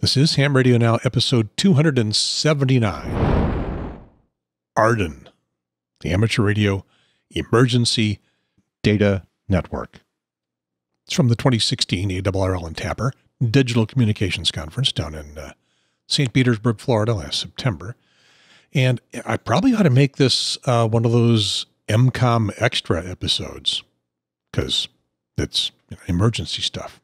This is Ham Radio Now, episode 279. AREDN, the Amateur Radio Emergency Data Network. It's from the 2016 ARRL and TAPR Digital Communications Conference down in uh, St. Petersburg, Florida last September. And I probably ought to make this uh, one of those EmComm extra episodes because it's you know, emergency stuff.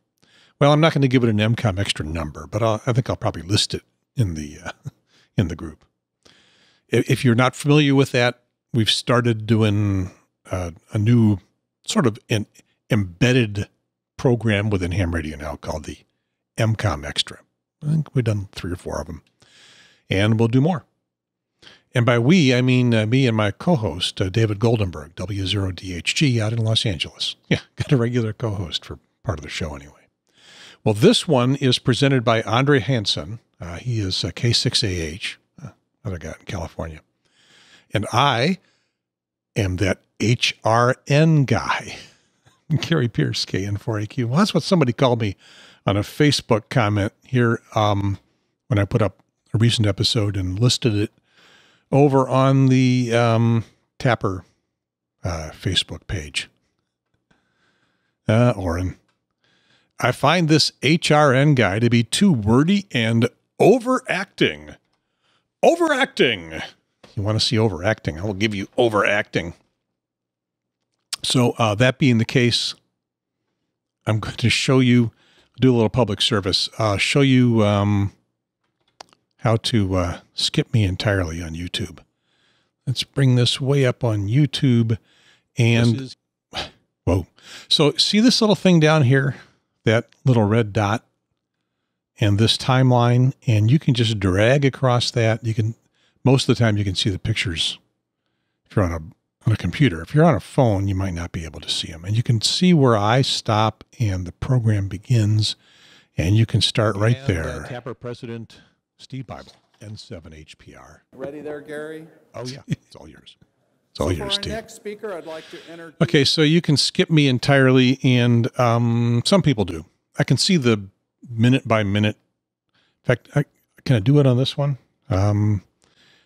Well, I'm not going to give it an EmComm extra number, but I'll, i think I'll probably list it in the uh, in the group. If you're not familiar with that, we've started doing uh, a new sort of an embedded program within Ham Radio now called the EmComm Extra. I think we've done three or four of them, and we'll do more. And by we, I mean uh, me and my co-host uh, David Goldenberg, W0DHG, out in Los Angeles. Yeah, got a regular co-host for part of the show anyway. Well, this one is presented by Andre Hansen. Uh, he is a K6AH, uh, other guy in California. And I am that HRN guy, Gary Pierce, KN4AQ. Well, that's what somebody called me on a Facebook comment here um, when I put up a recent episode and listed it over on the um, TAPR uh, Facebook page. Uh, Oren. I find this HRN guy to be too wordy and overacting. Overacting. You want to see overacting? I will give you overacting. So, uh, that being the case, I'm going to show you, do a little public service, uh, show you um, how to uh, skip me entirely on YouTube. Let's bring this way up on YouTube. And, is- whoa. So, see this little thing down here? That little red dot and this timeline, and you can just drag across that. You can, most of the time, you can see the pictures if you're on a on a computer. If you're on a phone, you might not be able to see them. And you can see where I stop and the program begins, and you can start right and, there. Uh, TAPR President Steve Bible, N7 HPR. Ready there, Gary? Oh yeah, it's all yours. It's all so yours, Steve. next speaker, I'd like to enter. Okay, so you can skip me entirely, and um, some people do. I can see the minute by minute. In fact, I, can I do it on this one? Um,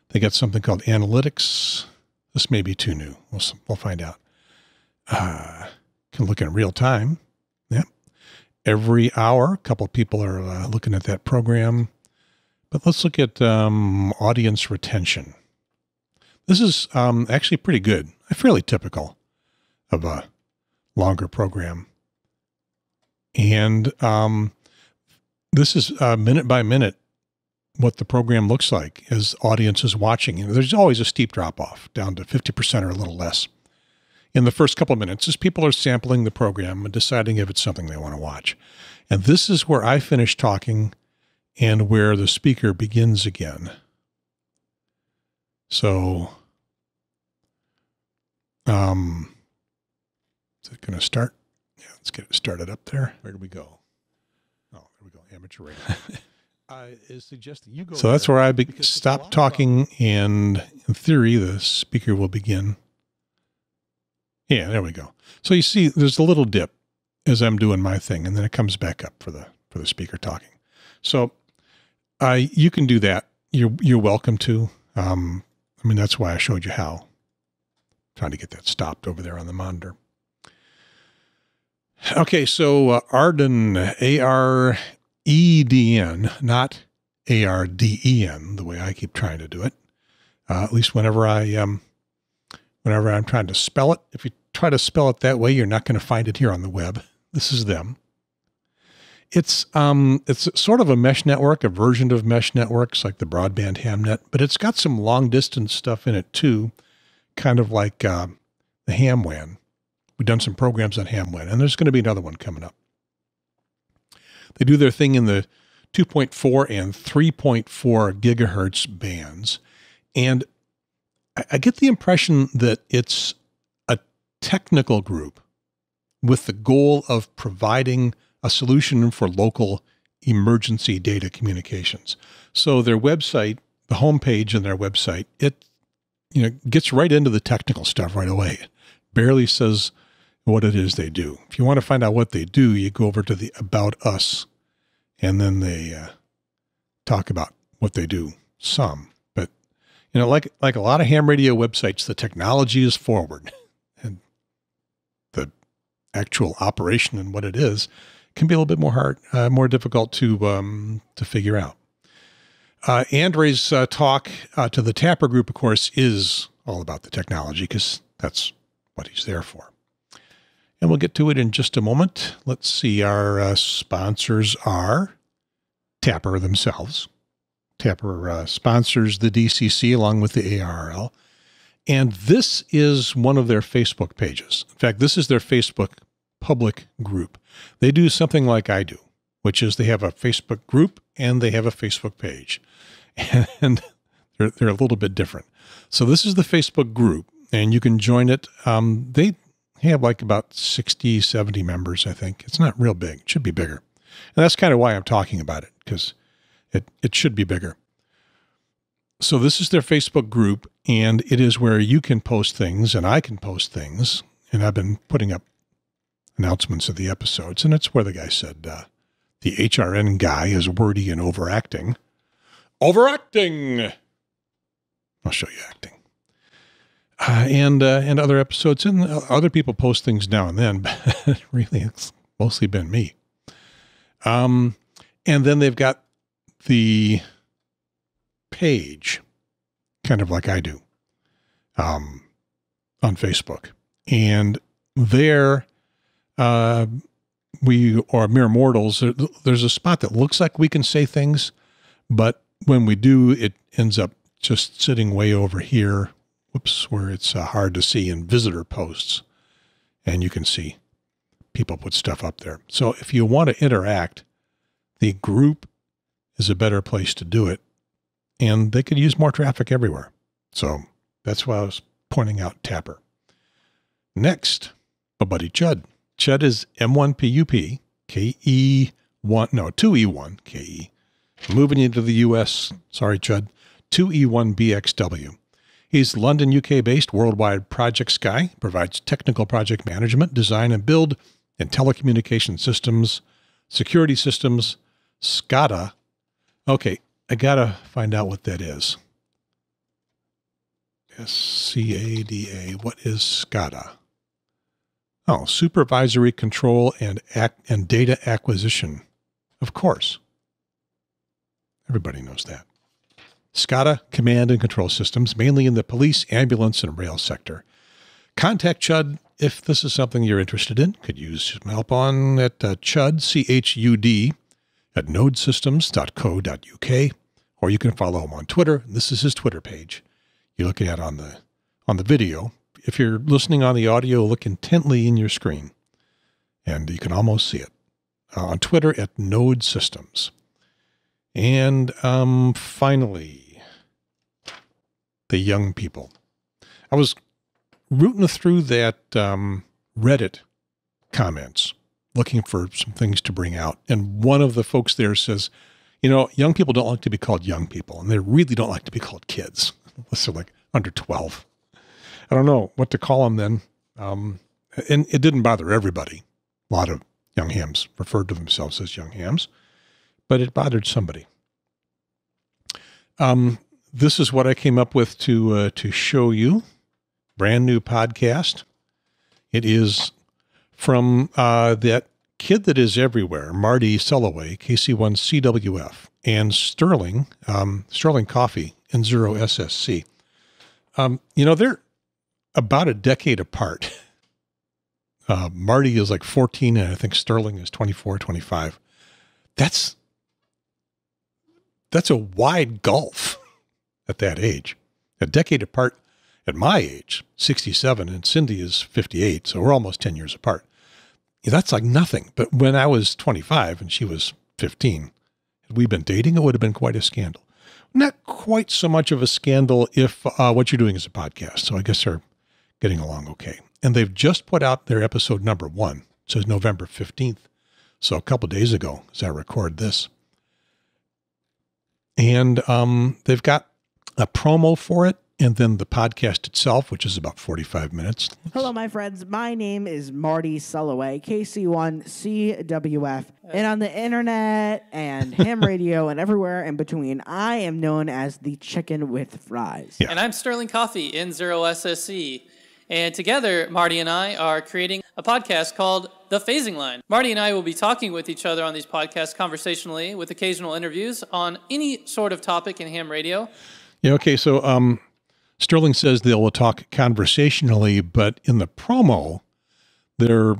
they got something called analytics. This may be too new. We'll we'll find out. Uh, can look in real time. Yep. Every hour, a couple of people are uh, looking at that program. But let's look at um, audience retention. This is um, actually pretty good, fairly typical of a longer program. And um, this is uh, minute by minute what the program looks like as audience is watching. There's always a steep drop off down to 50% or a little less in the first couple of minutes as people are sampling the program and deciding if it's something they want to watch. And this is where I finish talking and where the speaker begins again. So um, is it going to start? Yeah, let's get it started up there. Where do we go? Oh, there we go. Amateur radio. I is suggesting you go. So that's where I be- stop talking, and in theory, the speaker will begin. Yeah, there we go. So you see, there's a little dip as I'm doing my thing, and then it comes back up for the for the speaker talking. So, I you can do that. You're you're welcome to. Um, I mean, that's why I showed you how trying to get that stopped over there on the monitor. Okay, so uh, AREDN, A R E D N, not A R D E N, the way I keep trying to do it. Uh, at least whenever I, um, whenever I'm trying to spell it, if you try to spell it that way, you're not going to find it here on the web. This is them. It's um, it's sort of a mesh network, a version of mesh networks like the broadband Hamnet, but it's got some long distance stuff in it too kind of like uh, the HamWAN. We've done some programs on HamWAN, and there's going to be another one coming up. They do their thing in the 2.4 and 3.4 gigahertz bands. And I, I get the impression that it's a technical group with the goal of providing a solution for local emergency data communications. So their website, the homepage in their website, it you know, gets right into the technical stuff right away. Barely says what it is they do. If you want to find out what they do, you go over to the About Us, and then they uh, talk about what they do some. But you know, like like a lot of ham radio websites, the technology is forward, and the actual operation and what it is can be a little bit more hard, uh, more difficult to um, to figure out. Uh, Andre's uh, talk uh, to the TAPR Group, of course, is all about the technology because that's what he's there for. And we'll get to it in just a moment. Let's see. Our uh, sponsors are TAPR themselves. TAPR uh, sponsors the DCC along with the ARRL. And this is one of their Facebook pages. In fact, this is their Facebook public group. They do something like I do, which is they have a Facebook group and they have a Facebook page. And they're, they're a little bit different. So this is the Facebook group, and you can join it. Um, they have like about 60, 70 members, I think. It's not real big. It should be bigger. And that's kind of why I'm talking about it, because it, it should be bigger. So this is their Facebook group, and it is where you can post things and I can post things. And I've been putting up announcements of the episodes, and it's where the guy said uh, the HRN guy is wordy and overacting. Overacting! I'll show you acting. Uh, and uh, and other episodes, and other people post things now and then, but really it's mostly been me. Um, and then they've got the page, kind of like I do, um, on Facebook, and there uh, we are mere mortals. There's a spot that looks like we can say things, but when we do, it ends up just sitting way over here. Whoops, where it's uh, hard to see in visitor posts. And you can see people put stuff up there. So if you want to interact, the group is a better place to do it. And they could use more traffic everywhere. So that's why I was pointing out TAPR. Next, my buddy Chud. Chud is M1PUP, KE1, no, 2E1, KE. Moving into the US, sorry, Chud, 2E1BXW. He's London, UK based worldwide projects guy, provides technical project management, design, and build in telecommunication systems, security systems, SCADA. Okay, I gotta find out what that is. S C A D A. What is SCADA? Oh, supervisory control and ac- and data acquisition. Of course. Everybody knows that. SCADA command and control systems, mainly in the police, ambulance, and rail sector. Contact Chud if this is something you're interested in. Could use some help on at uh, Chud, C H U D, at nodesystems.co.uk, or you can follow him on Twitter. This is his Twitter page. You're looking at on the on the video if you're listening on the audio, look intently in your screen, and you can almost see it. Uh, on Twitter at Node Systems. And um, finally, the young people. I was rooting through that um, Reddit comments, looking for some things to bring out. And one of the folks there says, you know, young people don't like to be called young people, and they really don't like to be called kids. Unless they're like under 12. I don't know what to call them then. Um, and it didn't bother everybody. A lot of young hams referred to themselves as young hams, but it bothered somebody. Um, this is what I came up with to uh, to show you. Brand new podcast. It is from uh, that kid that is everywhere, Marty Sullaway, KC1CWF, and Sterling, um, Sterling Coffey and Zero SSC. Um, you know, they're about a decade apart. Uh, Marty is like 14, and I think Sterling is 24, 25. That's that's a wide gulf at that age. A decade apart at my age, 67, and Cindy is 58, so we're almost 10 years apart. That's like nothing. But when I was 25 and she was 15, had we been dating, it would have been quite a scandal. Not quite so much of a scandal if uh, what you're doing is a podcast. So I guess they're getting along okay. And they've just put out their episode number one. It says November 15th. So a couple days ago, as I record this. And um, they've got a promo for it. and then the podcast itself, which is about 45 minutes. Hello, my friends. My name is Marty Sullaway, KC1CWF. And on the internet and ham radio and everywhere in between, I am known as the chicken with fries. Yeah. And I'm Sterling Coffey, N0SSC. And together, Marty and I are creating a podcast called The Phasing Line. Marty and I will be talking with each other on these podcasts conversationally with occasional interviews on any sort of topic in ham radio. Yeah, okay. So um, Sterling says they will talk conversationally, but in the promo, they're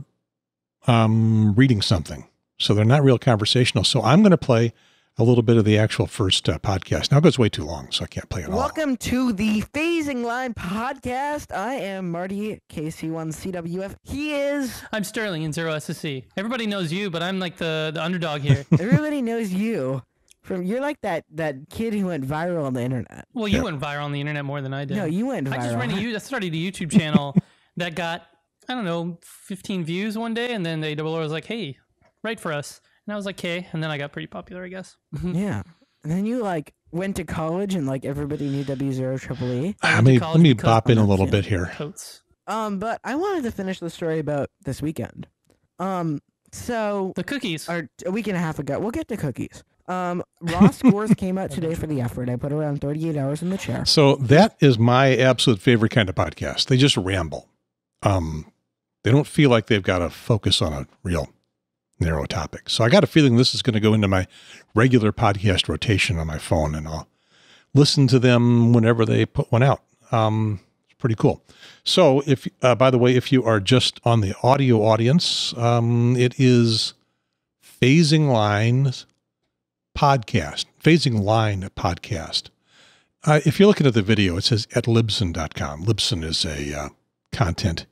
um, reading something. So they're not real conversational. So I'm going to play a little bit of the actual first uh, podcast. Now it goes way too long, so I can't play it all. Welcome to the Phasing Line podcast. I am Marty, KC1CWF. He is. I'm Sterling in Zero SSC. Everybody knows you, but I'm like the, the underdog here. Everybody knows you. From You're like that, that kid who went viral on the internet. well, you went viral on the internet more than I did. No, you went viral. I just ran a, started a YouTube channel that got, I don't know, 15 views one day, and then the AWR was like, hey, write for us. And I was like, okay. And then I got pretty popular, I guess. yeah. And then you like went to college and like everybody knew W zero triple E. Let me, let me because bop in a I'm little bit here. Totes. Um, but I wanted to finish the story about this weekend. Um, so The cookies. are a week and a half ago, we'll get to cookies. Um, raw scores came out today for the effort. I put around 38 hours in the chair. So that is my absolute favorite kind of podcast. They just ramble. Um, they don't feel like they've got to focus on a real narrow topic. So I got a feeling this is going to go into my regular podcast rotation on my phone, and I'll listen to them whenever they put one out. Um, it's pretty cool. So if, uh, by the way, if you are just on the audio audience, um, it is Phasing Lines podcast, Phasing Line podcast. Uh, if you're looking at the video, it says at Libsyn.com. Libsyn is a uh, content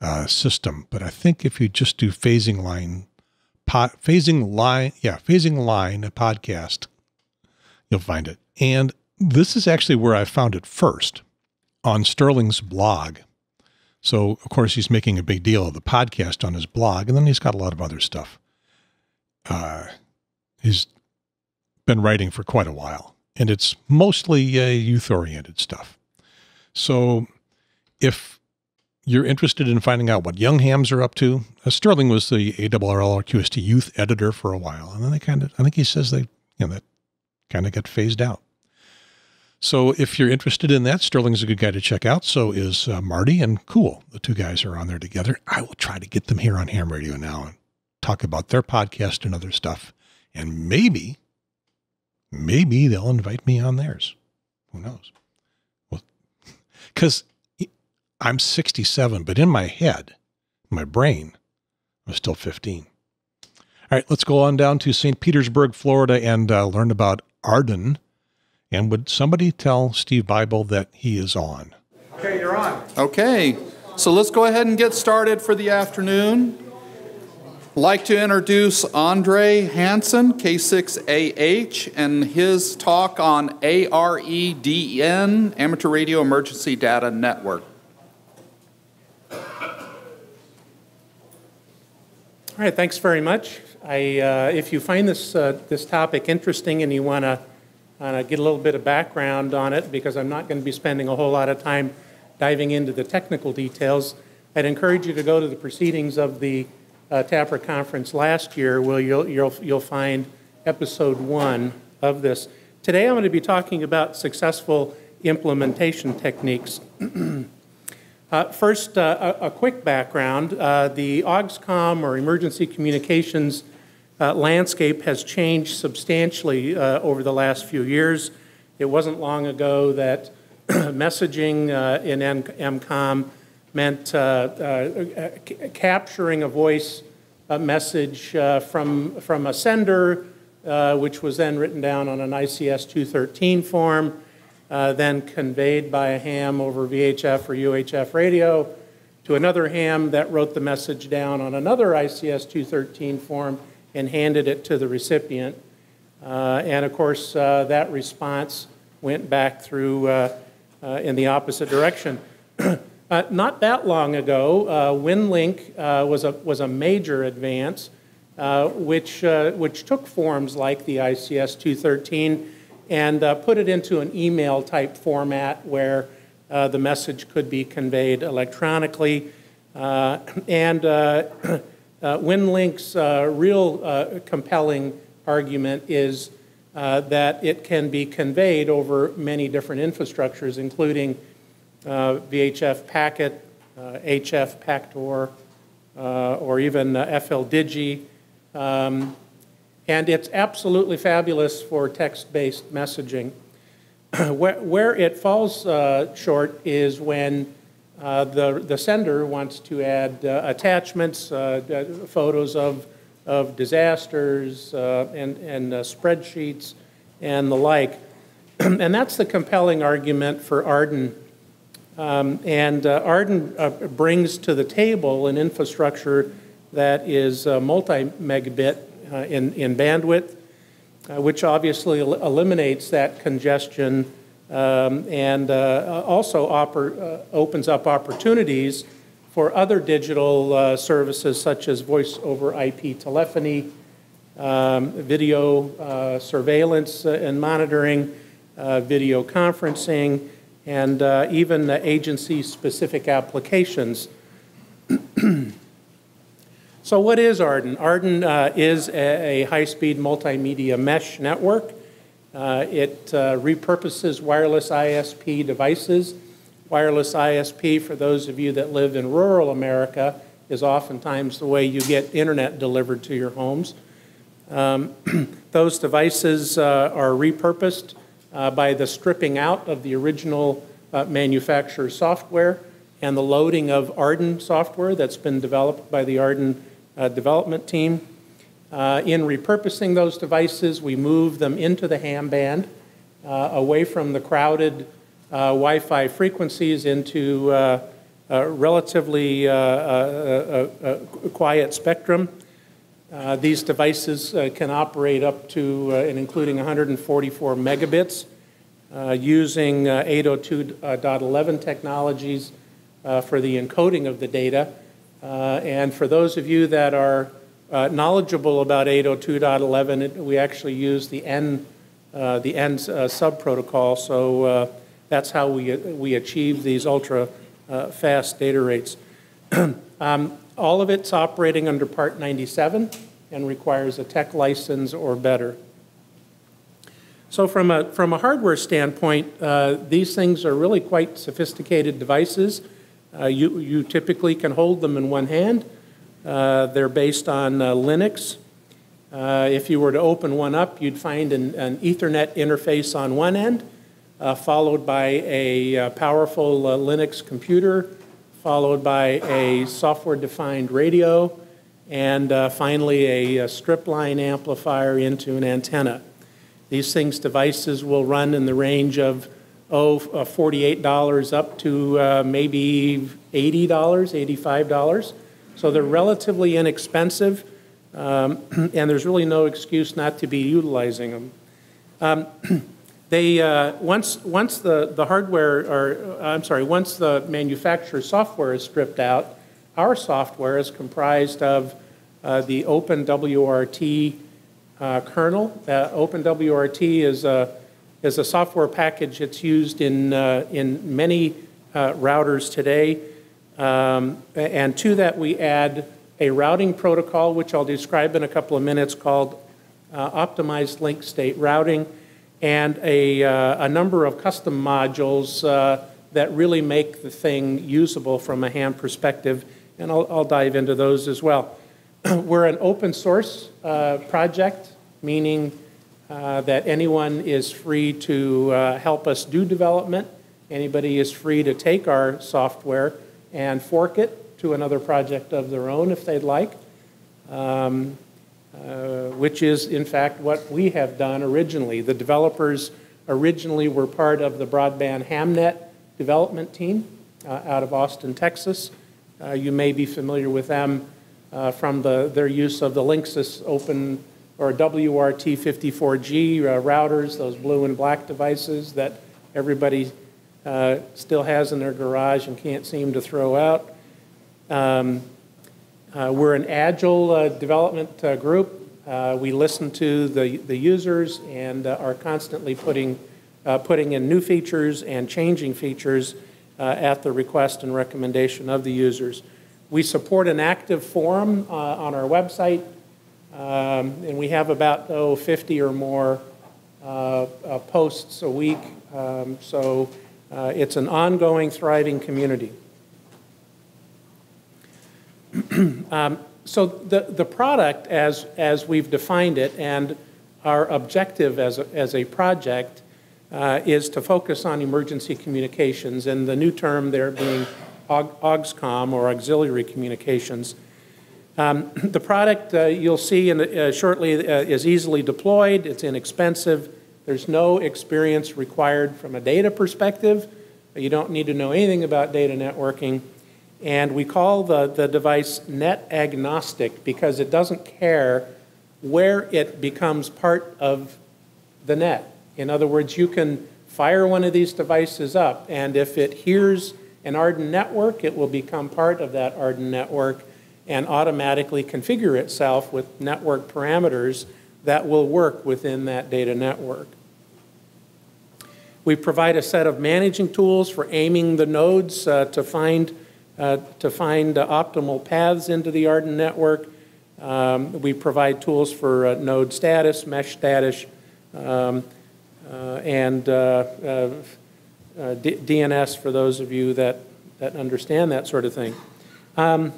uh, system, but I think if you just do phasing line, phasing line, yeah, phasing line a podcast, you'll find it. And this is actually where I found it first on Sterling's blog. So, of course, he's making a big deal of the podcast on his blog, and then he's got a lot of other stuff. Uh, he's been writing for quite a while, and it's mostly uh, youth oriented stuff. So, if you're interested in finding out what young hams are up to, uh, Sterling was the ARRL or youth editor for a while, and then they kind of, I think he says they, you know, that kind of got phased out. So, if you're interested in that, Sterling's a good guy to check out. So is uh, Marty and Cool. The two guys are on there together. I will try to get them here on Ham Radio now and talk about their podcast and other stuff, and maybe maybe they'll invite me on theirs. Who knows? Well, because I'm 67, but in my head, my brain, I'm still 15. All right, let's go on down to St. Petersburg, Florida, and uh, learn about AREDN. And would somebody tell Steve Bible that he is on? Okay, you're on. Okay, so let's go ahead and get started for the afternoon. I'd like to introduce Andre Hansen, K6AH, and his talk on AREDN, Amateur Radio Emergency Data Network. All right, thanks very much. I, uh, if you find this, uh, this topic interesting and you want to uh, get a little bit of background on it, because I'm not going to be spending a whole lot of time diving into the technical details, I'd encourage you to go to the proceedings of the uh, TAPRA conference last year, where you'll, you'll, you'll find episode one of this. Today I'm going to be talking about successful implementation techniques. Uh, first, uh, a, a quick background. Uh, the AUXCOM or emergency communications uh, landscape has changed substantially uh, over the last few years. It wasn't long ago that messaging uh, in M- EmComm meant capturing a voice uh, message from, from a sender, which was then written down on an ICS 213 form uh, then conveyed by a ham over VHF or UHF radio to another ham that wrote the message down on another ICS 213 form and handed it to the recipient. Uh, and of course, uh, that response went back through uh, uh, in the opposite direction. Not that long ago, WinLink was, a, was a major advance, which, which took forms like the ICS 213 and uh, put it into an email type format where uh, the message could be conveyed electronically. Uh, and uh, WinLink's real compelling argument is that it can be conveyed over many different infrastructures, including VHF packet, HF Pactor, or even FLDigi. Um, and it's absolutely fabulous for text-based messaging. where, where, it falls uh, short is when uh, the, the sender wants to add uh, attachments, uh, uh, photos of, of disasters uh, and, and spreadsheets and the like. and that's the compelling argument for AREDN. Um, and AREDN brings to the table an infrastructure that is multi-megabit uh, in, in bandwidth, uh, which obviously el eliminates that congestion um, and uh, also opens up opportunities for other digital services such as voice over IP telephony, um, video surveillance and monitoring, video conferencing, and uh, even uh, agency-specific applications. So what is AREDN? AREDN uh, is a, a high-speed multimedia mesh network. Uh, it uh, repurposes wireless ISP devices. Wireless ISP, for those of you that live in rural America, is oftentimes the way you get internet delivered to your homes. Um, those devices uh, are repurposed uh, by the stripping out of the original uh, manufacturer software and the loading of AREDN software that's been developed by the AREDN uh, development team. Uh, in repurposing those devices, we move them into the ham band, uh, away from the crowded uh, Wi-Fi frequencies into uh, relatively quiet spectrum. these devices can operate up to and including 144 megabits using 802.11 technologies for the encoding of the data. Uh, and for those of you that are uh, knowledgeable about 802.11, we actually use the N, uh, the N uh, subprotocol. So uh, that's how we, we achieve these ultra uh, fast data rates. um, all of it's operating under Part 97 and requires a tech license or better. So from a, from a hardware standpoint, these things are really quite sophisticated devices. Uh, you, you typically can hold them in one hand. Uh, they're based on uh, Linux. Uh, if you were to open one up, you'd find an, an Ethernet interface on one end, uh, followed by a uh, powerful Linux computer, followed by a software-defined radio, and finally a, a strip line amplifier into an antenna. These things devices will run in the range of oh, uh, $48 up to uh, maybe $80, $85. So they're relatively inexpensive, um, and there's really no excuse not to be utilizing them. Um, they, uh, once, once the, the hardware, or uh, I'm sorry, once the manufacturer's software is stripped out, our software is comprised of uh, the OpenWRT uh, kernel. OpenWRT is a is a software package that's used in, uh, in many uh, routers today. Um, and to that, we add a routing protocol, which I'll describe in a couple of minutes, called uh, Optimized Link State Routing, and a, uh, a number of custom modules uh, that really make the thing usable from a ham perspective. And I'll, I'll dive into those as well. We're an open source uh, project, meaning uh, that anyone is free to uh, help us do development. Anybody is free to take our software and fork it to another project of their own if they'd like, um, uh, which is, in fact, what we have done originally. The developers originally were part of the broadband Hamnet development team uh, out of Austin, Texas. Uh, you may be familiar with them from the, their use of the Linksys open or WRT54G uh, routers, those blue and black devices that everybody uh, still has in their garage and can't seem to throw out. Um, uh, we're an agile uh, development uh, group. Uh, we listen to the, the users and are constantly putting, putting in new features and changing features at the request and recommendation of the users. We support an active forum on our website, um, and we have about oh, 50 or more uh, posts a week. Um, so it's an ongoing, thriving community. um, so the, the product, as, as we've defined it, and our objective as a, as a project uh, is to focus on emergency communications, and the new term there being AUXCOM or auxiliary communications. Um, the product uh, you'll see in, uh, shortly uh, is easily deployed, it's inexpensive, there's no experience required from a data perspective. You don't need to know anything about data networking. And we call the, the device net agnostic because it doesn't care where it becomes part of the net. In other words, you can fire one of these devices up, and if it hears an AREDN network, it will become part of that AREDN network and automatically configure itself with network parameters that will work within that data network. We provide a set of managing tools for aiming the nodes uh, to find uh, to find uh, optimal paths into the AREDN network. Um, we provide tools for uh, node status, mesh status, um, uh, and uh, DNS for those of you that, that understand that sort of thing. Um,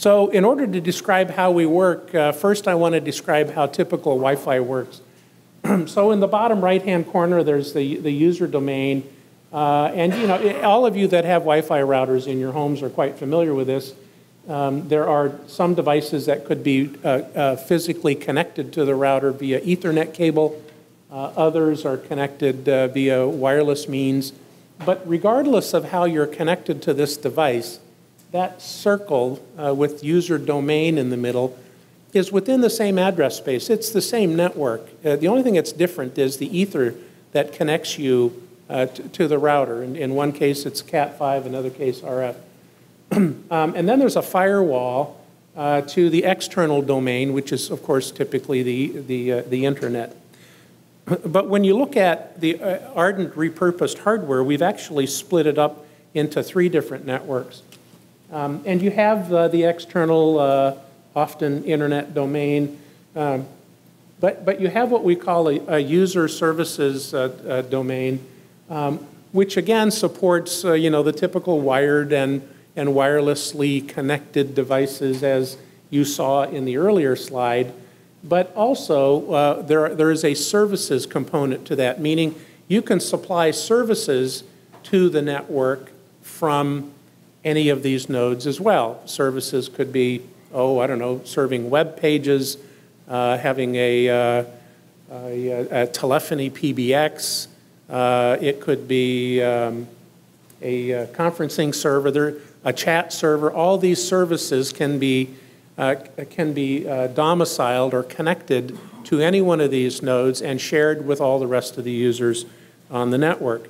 so in order to describe how we work, first I want to describe how typical Wi-Fi works. so in the bottom right-hand corner, there's the, the user domain, uh, and you know, all of you that have Wi-Fi routers in your homes are quite familiar with this. Um, there are some devices that could be uh, uh, physically connected to the router via Ethernet cable. Uh, others are connected uh, via wireless means. But regardless of how you're connected to this device, that circle uh, with user domain in the middle is within the same address space. It's the same network. the only thing that's different is the ether that connects you uh, to, to, the router. In, in, one case, it's Cat5, another case, RF. um, and then there's a firewall uh, to the external domain, which is, of course, typically the, the, uh, the internet. But when you look at the uh, AREDN repurposed hardware, we've actually split it up into three different networks. Um, and you have uh, the external, uh, often internet domain, um, but, but you have what we call a, a user services domain, um, which again supports uh, you know the typical wired and and wirelessly connected devices as you saw in the earlier slide. But also uh, there there is a services component to that, meaning you can supply services to the network from any of these nodes as well. Services could be oh I don't know serving web pages, uh, having a, uh, a, a telephony PBX. Uh, it could be um, a, a, uh, conferencing server, there, a chat server. All these services can be, uh, can be uh, domiciled or connected to any one of these nodes and shared with all the rest of the users on the network.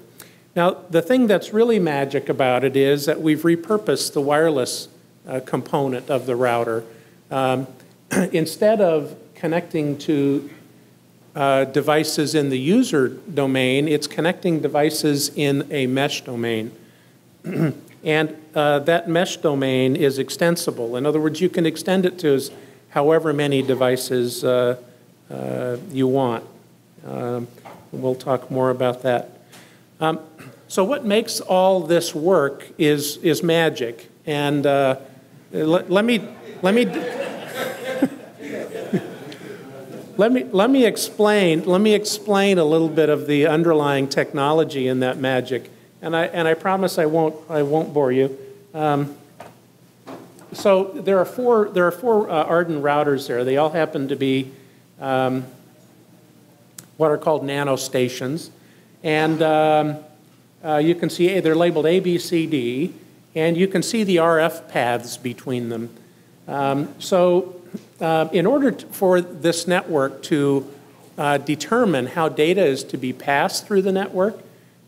Now, the thing that's really magic about it is that we've repurposed the wireless uh, component of the router. Um, instead of connecting to uh, devices in the user domain, it's connecting devices in a mesh domain. and uh, that mesh domain is extensible. In other words, you can extend it to however many devices uh, uh you want. Um, we'll talk more about that. Um, so what makes all this work is, is magic. And uh, let, let me, let me, let me, let me explain, let me explain a little bit of the underlying technology in that magic. And I, and I promise I won't, I won't bore you. Um, so there are four, there are four uh, AREDN routers there. They all happen to be um, what are called nano stations. And um, uh, you can see they're labeled A, B, C, D, and you can see the RF paths between them. Um, so uh, in order to, for this network to uh, determine how data is to be passed through the network,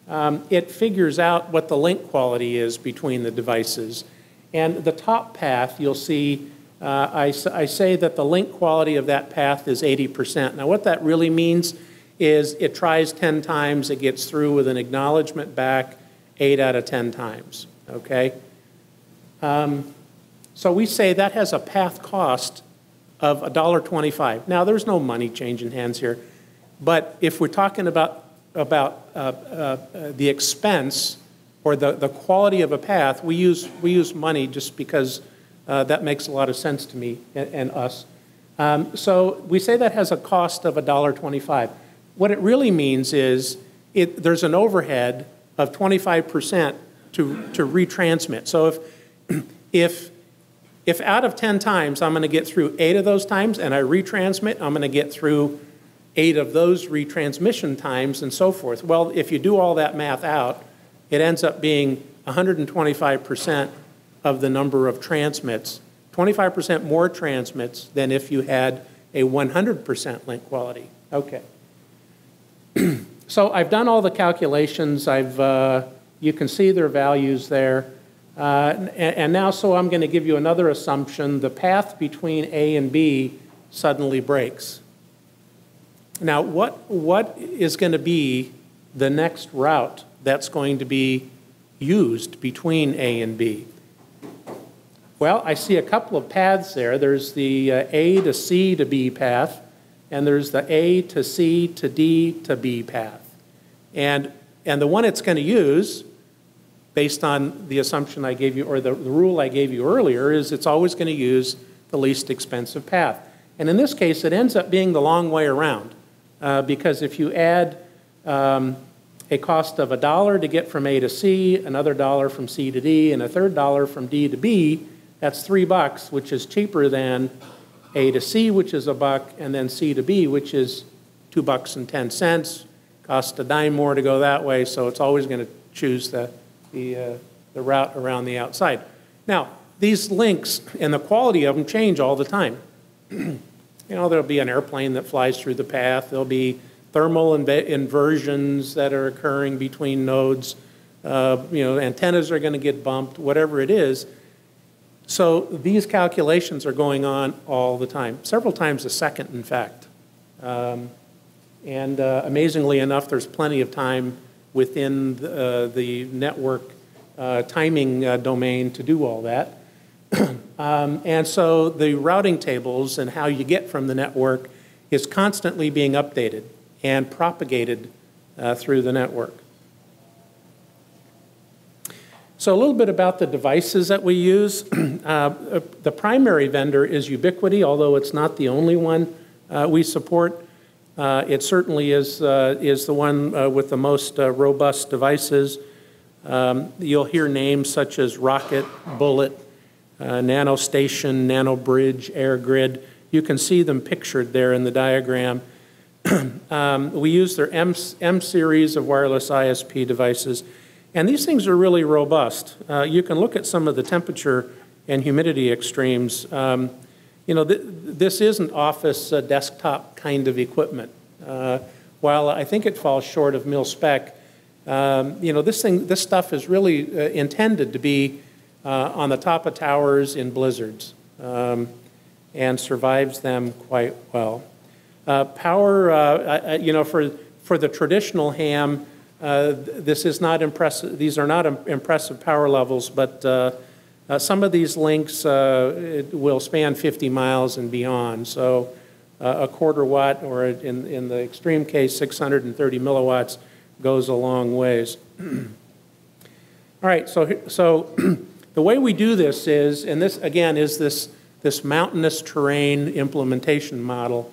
um, it figures out what the link quality is between the devices. And the top path, you'll see, uh, I, I say that the link quality of that path is 80%. Now, what that really means is it tries 10 times, it gets through with an acknowledgement back 8 out of 10 times, okay? Um, So we say that has a path cost of $1.25. Now, there's no money changing hands here, but if we're talking about, about uh, uh, uh, the expense or the, the quality of a path, we use, we use money just because uh, that makes a lot of sense to me and, and us. Um, so we say that has a cost of $1.25. What it really means is it, there's an overhead of 25% to, to retransmit. So if, if, if out of 10 times I'm going to get through eight of those times and I retransmit, I'm going to get through eight of those retransmission times and so forth. Well, if you do all that math out, it ends up being 125% of the number of transmits, 25% more transmits than if you had a 100% link quality. Okay. so I've done all the calculations. I've, uh, you can see their values there. Uh, and, and now, so I'm going to give you another assumption. The path between A and B suddenly breaks. Now, what, what is going to be the next route that's going to be used between A and B? Well, I see a couple of paths there. There's the uh, A to C to B path, and there's the A to C to D to B path. And, and the one it's going to use, based on the assumption I gave you, or the, the rule I gave you earlier, is it's always going to use the least expensive path. And in this case, it ends up being the long way around, uh, because if you add um, a cost of a dollar to get from A to C, another dollar from C to D, and a third dollar from D to B, that's three bucks, which is cheaper than A to C, which is a buck, and then C to B, which is two bucks and 10 cents. Costs a dime more to go that way, so it's always going to choose the, the, uh, the route around the outside. Now, these links and the quality of them change all the time. you know, there'll be an airplane that flies through the path, there'll be thermal inv- inversions that are occurring between nodes. Uh, you know, antennas are going to get bumped, whatever it is. So these calculations are going on all the time, several times a second, in fact. Um, and uh, amazingly enough, there's plenty of time within the, uh, the network uh, timing uh, domain to do all that. um, and so the routing tables and how you get from the network is constantly being updated and propagated uh, through the network. So a little bit about the devices that we use. uh, the primary vendor is Ubiquiti, although it's not the only one uh, we support. Uh, it certainly is, uh, is the one uh, with the most uh, robust devices. Um, you'll hear names such as Rocket, Bullet, NanoStation, NanoBridge, AirGrid. You can see them pictured there in the diagram. um, we use their M, M series of wireless ISP devices. And these things are really robust. Uh, you can look at some of the temperature and humidity extremes. Um, you know, th this isn't office uh, desktop kind of equipment. Uh, while I think it falls short of mil spec, um, you know, this thing, this stuff is really uh, intended to be uh, on the top of towers in blizzards um, and survives them quite well. Uh, power, you know, for, for the traditional ham, uh, this is not impressive. These are not impressive power levels, but uh, uh, some of these links uh, will span 50 miles and beyond. So uh, a quarter watt, or in, in the extreme case, 630 milliwatts, goes a long ways. All right, so, so the way we do this is, and this again is this, this mountainous terrain implementation model.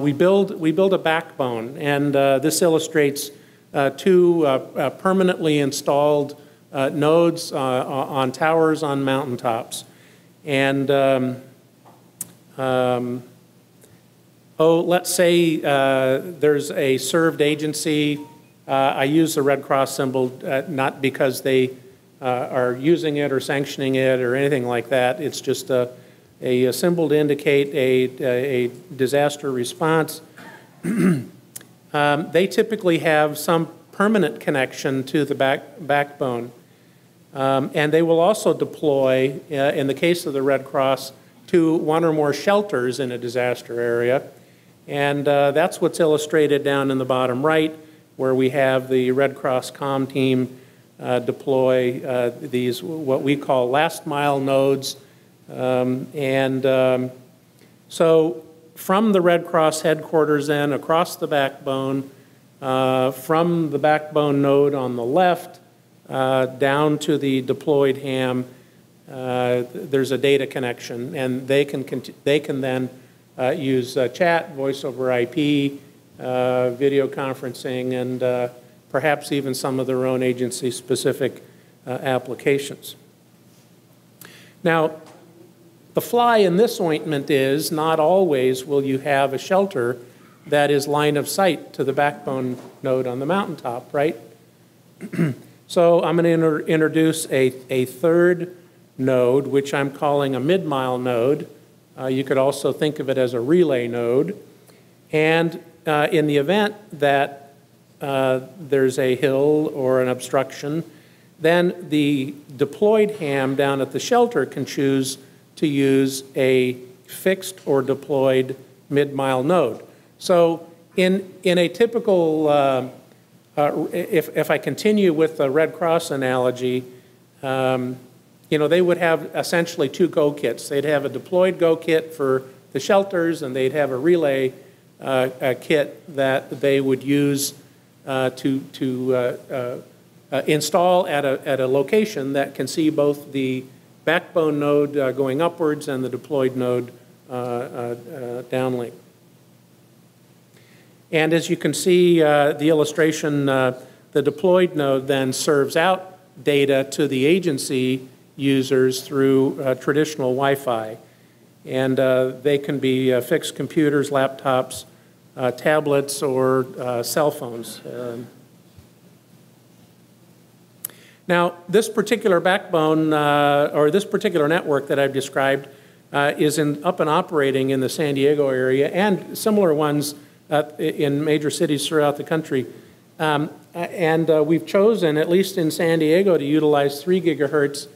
we, build, we build a backbone, and this illustrates two uh, uh, permanently installed nodes on towers on mountaintops. And um, um, oh, let's say there's a served agency. I use the Red Cross symbol not because they are using it or sanctioning it or anything like that. It's just a, a symbol to indicate a, a disaster response. Um, they typically have some permanent connection to the back, backbone. Um, and they will also deploy, uh, in the case of the Red Cross, to one or more shelters in a disaster area. And uh, that's what's illustrated down in the bottom right, where we have the Red Cross COM team uh, deploy uh, these, what we call last mile nodes. Um, and um, so from the Red Cross headquarters then across the backbone, uh, from the backbone node on the left uh, down to the deployed ham, uh, there's a data connection, and they can, they can then uh, use uh, chat, voice over IP, uh, video conferencing, and perhaps even some of their own agency-specific applications. Now, the fly in this ointment is not always will you have a shelter that is line of sight to the backbone node on the mountaintop, right? so I'm going to inter introduce a, a third node, which I'm calling a mid-mile node. Uh, you could also think of it as a relay node. And uh, in the event that uh, there's a hill or an obstruction, then the deployed ham down at the shelter can choose to use a fixed or deployed mid-mile node. So in, in a typical, uh, uh, if, if I continue with the Red Cross analogy, um, you know, they would have essentially two Go kits. They'd have a deployed Go kit for the shelters, and they'd have a relay uh, a kit that they would use uh, to, to uh, uh, uh, install at a, at a location that can see both the backbone node going upwards and the deployed node downlink. And as you can see, uh, the illustration, uh, the deployed node then serves out data to the agency users through uh, traditional Wi-Fi. And uh, they can be uh, fixed computers, laptops, uh, tablets, or cell phones. Um, now, this particular backbone, or this particular network that I've described, is in, up and operating in the San Diego area and similar ones uh, in major cities throughout the country. Um, and uh, we've chosen, at least in San Diego, to utilize 3 gigahertz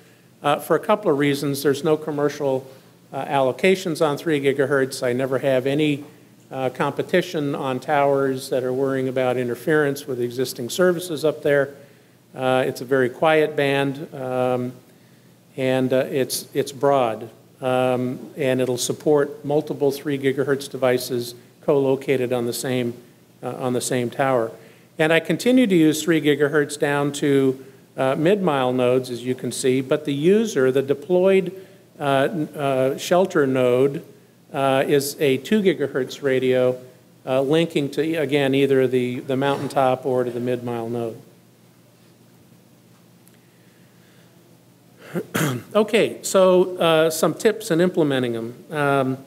uh, for a couple of reasons. There's no commercial uh, allocations on 3 gigahertz. I never have any uh, competition on towers that are worrying about interference with existing services up there. Uh, it's a very quiet band, um, and it's, it's broad. Um, and it'll support multiple 3 gigahertz devices co-located on the same uh, on the same tower. And I continue to use 3 gigahertz down to uh, mid-mile nodes, as you can see, but the user, the deployed uh, uh shelter node, uh, is a 2 gigahertz radio uh, linking to, again, either the, the mountaintop or to the mid-mile node. okay, so some tips in implementing them.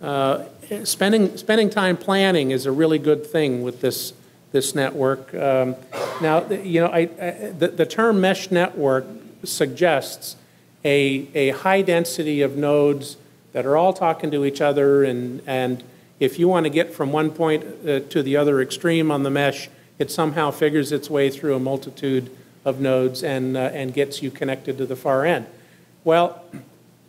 Um, spending, spending time planning is a really good thing with this, this network. Um, now, you know, I, I, the, the term mesh network suggests a, a high density of nodes that are all talking to each other and, and if you want to get from one point uh, to the other extreme on the mesh, it somehow figures its way through a multitude of nodes and, uh, and gets you connected to the far end. Well,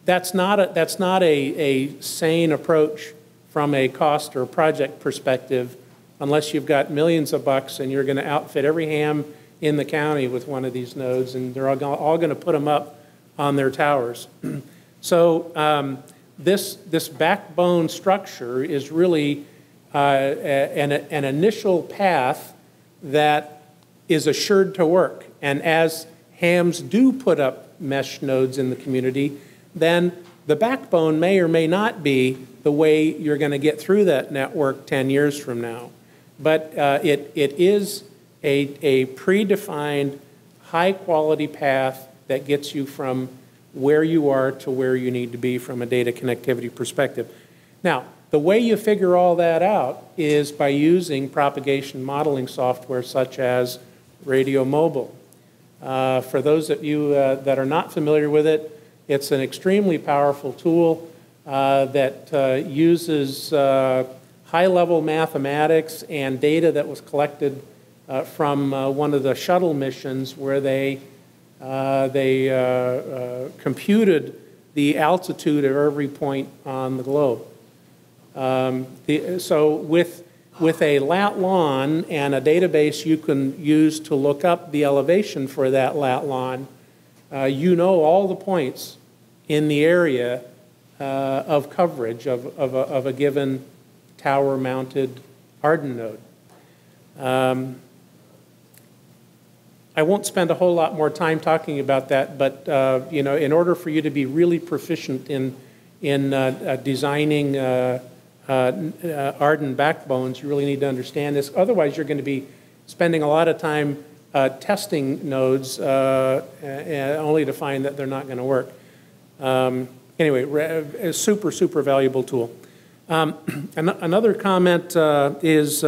that's not a, that's not a, a sane approach from a cost or project perspective unless you've got millions of bucks and you're going to outfit every ham in the county with one of these nodes and they're all, all going to put them up on their towers. so um, this, this backbone structure is really uh, an, an initial path that is assured to work. And as hams do put up mesh nodes in the community, then the backbone may or may not be the way you're going to get through that network 10 years from now. But uh, it, it is a, a predefined, high quality path that gets you from where you are to where you need to be from a data connectivity perspective. Now, the way you figure all that out is by using propagation modeling software such as Radio Mobile. Uh, for those of you uh, that are not familiar with it, it's an extremely powerful tool uh, that uh, uses uh, high-level mathematics and data that was collected uh, from one of the shuttle missions where they, they computed the altitude of every point on the globe. Um, the, so with, with a lat lon and a database you can use to look up the elevation for that lat lon, uh, you know all the points in the area uh, of coverage of, of, a, of a given tower-mounted AREDN node. Um, I won't spend a whole lot more time talking about that, but uh, you know, in order for you to be really proficient in in uh, uh, designing uh, AREDN backbones, you really need to understand this. Otherwise, you're going to be spending a lot of time testing nodes, only to find that they're not going to work. Um, anyway, a super super valuable tool. Um, another comment is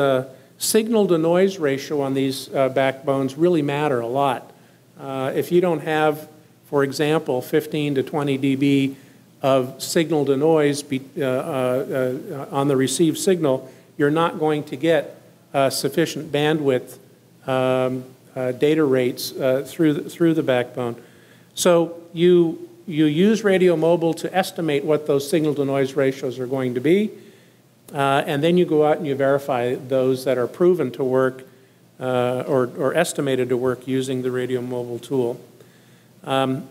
signal to noise ratio on these uh, backbones really matter a lot. Uh, if you don't have, for example, 15 to 20 dB of signal to noise be, uh, uh, uh, on the received signal, you're not going to get uh, sufficient bandwidth um, data rates through, the, through the backbone. So you, you use radio mobile to estimate what those signal to noise ratios are going to be. Uh, and then you go out and you verify those that are proven to work uh, or, or, estimated to work using the radio mobile tool. Um,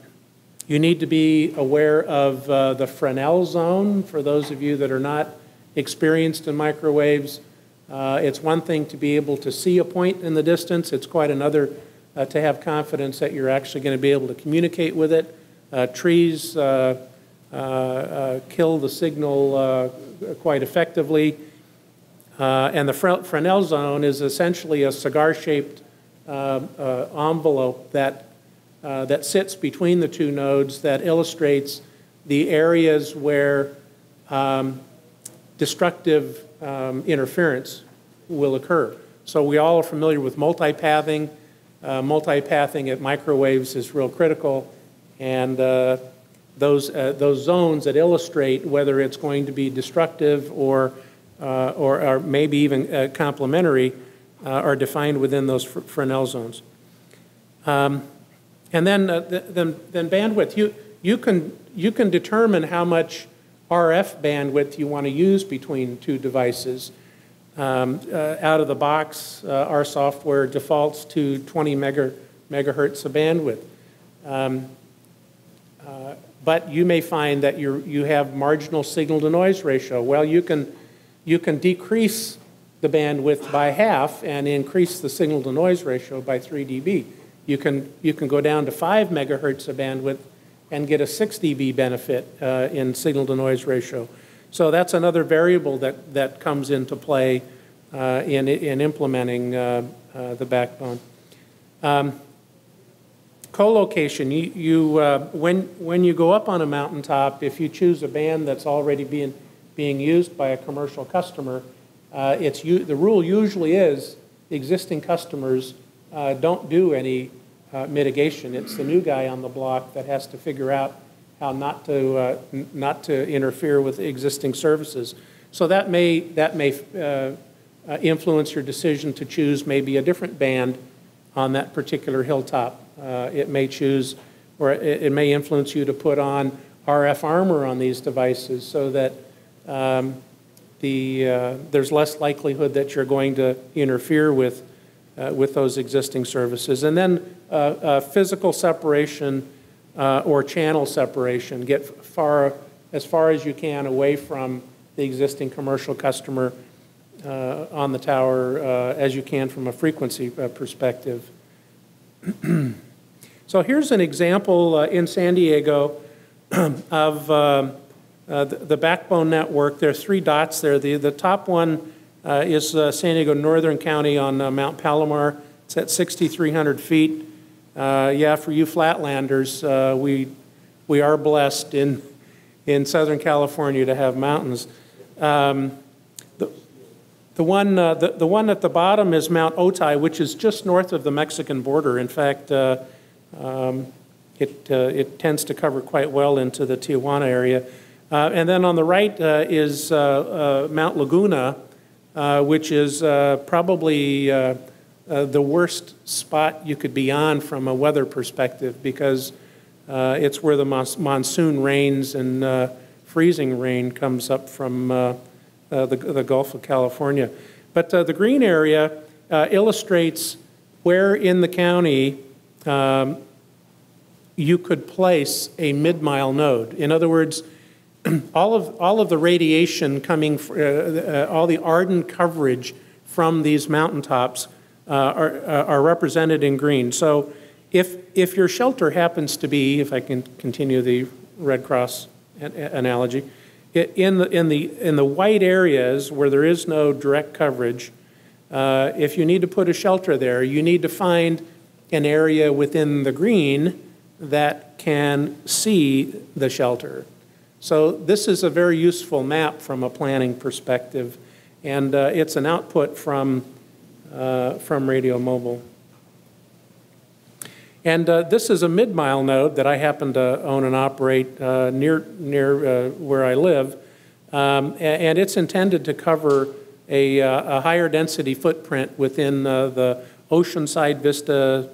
you need to be aware of uh, the Fresnel zone for those of you that are not experienced in microwaves. Uh, it's one thing to be able to see a point in the distance. It's quite another uh, to have confidence that you're actually going to be able to communicate with it. Uh, trees kill the signal quite effectively. Uh, and the Fresnel zone is essentially a cigar-shaped uh, uh, envelope that, uh, that sits between the two nodes that illustrates the areas where um, destructive um, interference will occur. So we all are familiar with multipathing. Uh, multipathing at microwaves is real critical, and uh, those, uh, those zones that illustrate whether it's going to be destructive or, uh, or, or, maybe even uh, complementary uh, are defined within those Fresnel zones. Um, and then, uh, then, then bandwidth. You, you, can, you can determine how much RF bandwidth you want to use between two devices. Um, uh, out of the box, our software defaults to 20 mega, megahertz of bandwidth. Um, but you may find that you you have marginal signal to noise ratio. Well, you can, you can decrease the bandwidth by half and increase the signal to noise ratio by 3 dB. You can, you can go down to 5 megahertz of bandwidth and get a 6 dB benefit uh, in signal to noise ratio. So that's another variable that, that comes into play uh, in, in implementing uh, uh the backbone. Um, co-location, you, you uh, when, when you go up on a mountaintop, if you choose a band that's already being, being used by a commercial customer, uh, it's, the rule usually is existing customers don't do any uh, mitigation. It's the new guy on the block that has to figure out how not to, uh, not to interfere with existing services. So that may, that may uh, influence your decision to choose maybe a different band on that particular hilltop. Uh, it may choose, or it, it, may influence you to put on RF armor on these devices so that um, the, uh, there's less likelihood that you're going to interfere with, uh, with those existing services. And then uh, uh, physical separation uh, or channel separation. Get far, as far as you can away from the existing commercial customer on the tower as you can from a frequency perspective. So here's an example uh, in San Diego of uh, the, the, backbone network. There are three dots there. The, the top one uh, is uh, San Diego Northern County on uh, Mount Palomar. It's at 6,300 feet. Uh, yeah, for you flatlanders, we, we are blessed in, in Southern California to have mountains. Um, the, the, one, the, the one at the bottom is Mount Otay, which is just north of the Mexican border. In fact, um, it, uh, it tends to cover quite well into the Tijuana area. Uh, and then on the right uh, is uh, uh, Mount Laguna, uh, which is probably the worst spot you could be on from a weather perspective because Uh, it's where the mons- monsoon rains and uh, freezing rain comes up from uh, uh, the, the Gulf of California. But uh, the green area uh, illustrates where in the county um, you could place a mid-mile node. In other words, all of, all of the radiation coming, uh, uh, all the AREDN coverage from these mountaintops uh, are, uh, are represented in green. So if, if your shelter happens to be, if I can continue the Red Cross an- analogy, in the, in the, in the white areas where there is no direct coverage, uh, if you need to put a shelter there, you need to find an area within the green that can see the shelter. So this is a very useful map from a planning perspective, and uh, it's an output from, uh, from Radio Mobile. And uh, this is a mid-mile node that I happen to own and operate uh, near, near uh, where I live, um, and it's intended to cover a, uh, a higher density footprint within uh, the Oceanside Vista,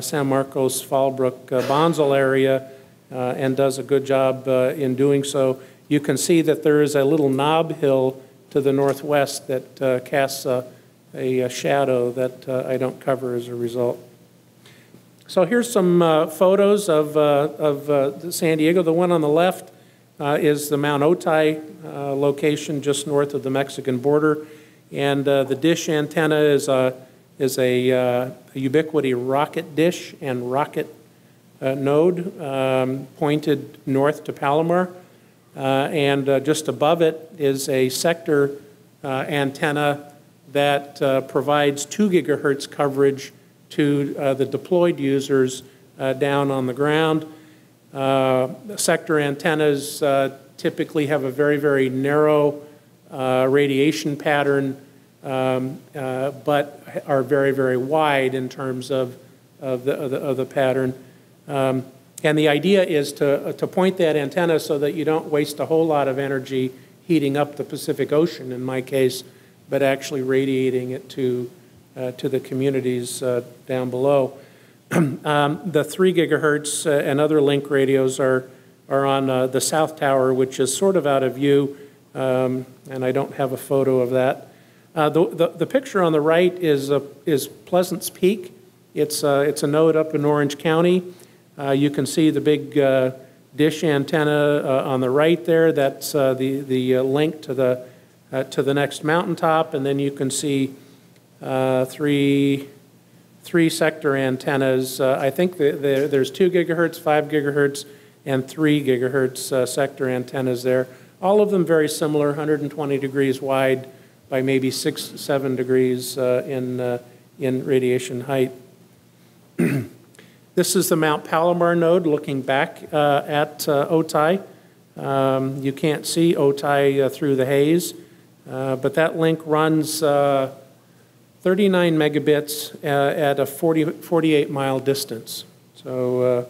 San Marcos, Fallbrook, Bonsall area, and does a good job in doing so. You can see that there is a little knob hill to the northwest that casts a, a, a shadow that uh, I don't cover as a result. So here's some uh, photos of, uh, of uh, San Diego. The one on the left uh, is the Mount Otay location just north of the Mexican border. And the dish antenna is a, is a, a Ubiquiti rocket dish and rocket node um, pointed north to Palomar. Uh, and uh, just above it is a sector uh, antenna that uh, provides 2 gigahertz coverage to uh, the deployed users uh, down on the ground. Uh, sector antennas uh, typically have a very, very narrow radiation pattern, um, but are very, very wide in terms of, of, the, of, the, of the pattern. Um, and the idea is to, to point that antenna so that you don't waste a whole lot of energy heating up the Pacific Ocean, in my case, but actually radiating it to, uh, to the communities uh, down below. um, the 3 gigahertz uh, and other link radios are, are on uh, the south tower, which is sort of out of view, um, and I don't have a photo of that. Uh, the, the, the picture on the right is, is Pleasant's Peak. It's, it's a node up in Orange County. You can see the big dish antenna on the right there. That's the, the link to the, uh, to the next mountaintop. And then you can see uh, three, three sector antennas. Uh, I think the, the, there's two gigahertz, five gigahertz, and three gigahertz uh, sector antennas there. All of them very similar, 120 degrees wide by maybe six, seven degrees uh, in, in radiation height. This is the Mount Palomar node looking back uh, at uh. Um, you can't see Otay uh, through the haze, but that link runs uh, 39 megabits uh, at a 40, 48 mile distance. So, uh,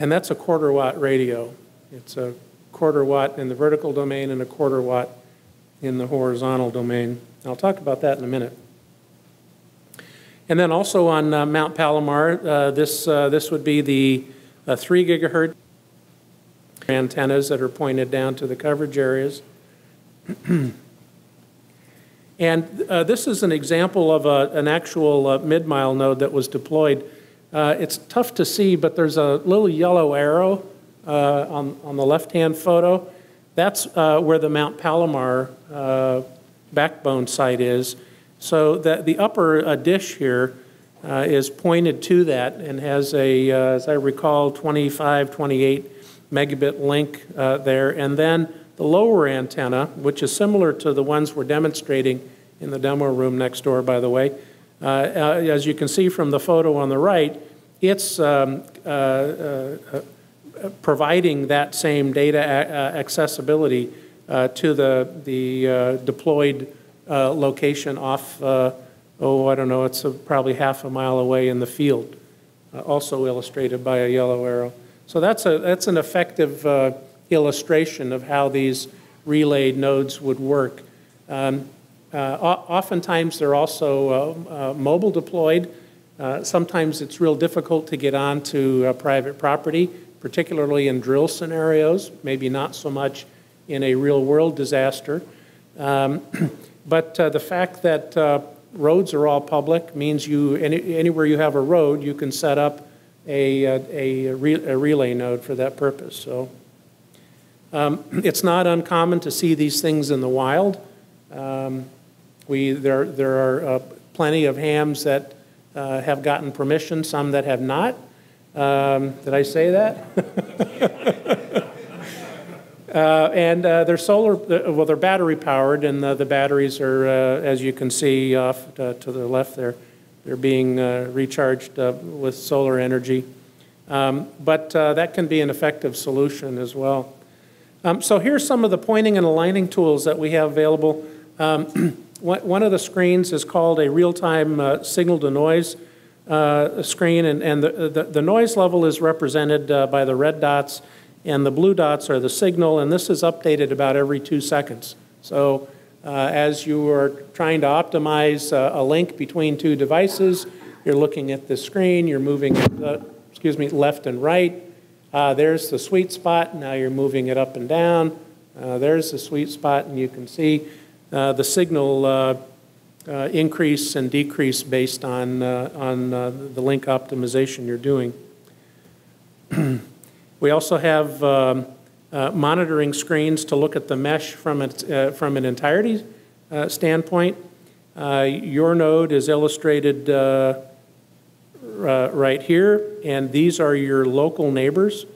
and that's a quarter watt radio. It's a quarter watt in the vertical domain and a quarter watt in the horizontal domain. I'll talk about that in a minute. And then also on uh, Mount Palomar, uh, this, uh, this would be the uh, 3 gigahertz antennas that are pointed down to the coverage areas. and uh, this is an example of a, an actual uh, mid-mile node that was deployed. Uh, it's tough to see, but there's a little yellow arrow uh, on, on the left-hand photo. That's uh, where the Mount Palomar uh, backbone site is. So the, the upper dish here is pointed to that and has a, as I recall, 25, 28 megabit link there. And then the lower antenna, which is similar to the ones we're demonstrating in the demo room next door, by the way, uh, as you can see from the photo on the right, it's um, uh, uh, providing that same data uh, accessibility to the, the deployed location off, oh, I don't know, it's probably half a mile away in the field, also illustrated by a yellow arrow. So that's, a, that's an effective illustration of how these relayed nodes would work. Um, uh, Oftentimes, they're also uh, uh, mobile deployed. Sometimes it's real difficult to get onto private property particularly in drill scenarios, maybe not so much in a real-world disaster. Um, but the fact that roads are all public means you, any, anywhere you have a road, you can set up a, a, a, re, a relay node for that purpose. So um, it's not uncommon to see these things in the wild. Um, we, there, there are uh, plenty of hams that uh, have gotten permission, some that have not. Um, did I say that? Uh, and uh, they're solar, uh, well, they're battery powered, and the, the batteries are, uh, as you can see off to, to, the left there, they're being uh, recharged uh, with solar energy. Um, but that can be an effective solution as well. Um, so here's some of the pointing and aligning tools that we have available. Um, one of the screens is called a real-time signal to noise screen, and, and the, the, the, noise level is represented by the red dots and the blue dots are the signal, and this is updated about every two seconds. So uh, as you are trying to optimize uh, a link between two devices, you're looking at the screen, you're moving it, excuse me, left and right. Uh, there's the sweet spot, now you're moving it up and down. Uh, there's the sweet spot, and you can see uh, the signal uh, increase and decrease based on, on the link optimization you're doing. We also have um, uh, monitoring screens to look at the mesh from, it, uh, from an entirety uh, standpoint. Uh, your node is illustrated uh, uh, right here, and these are your local neighbors.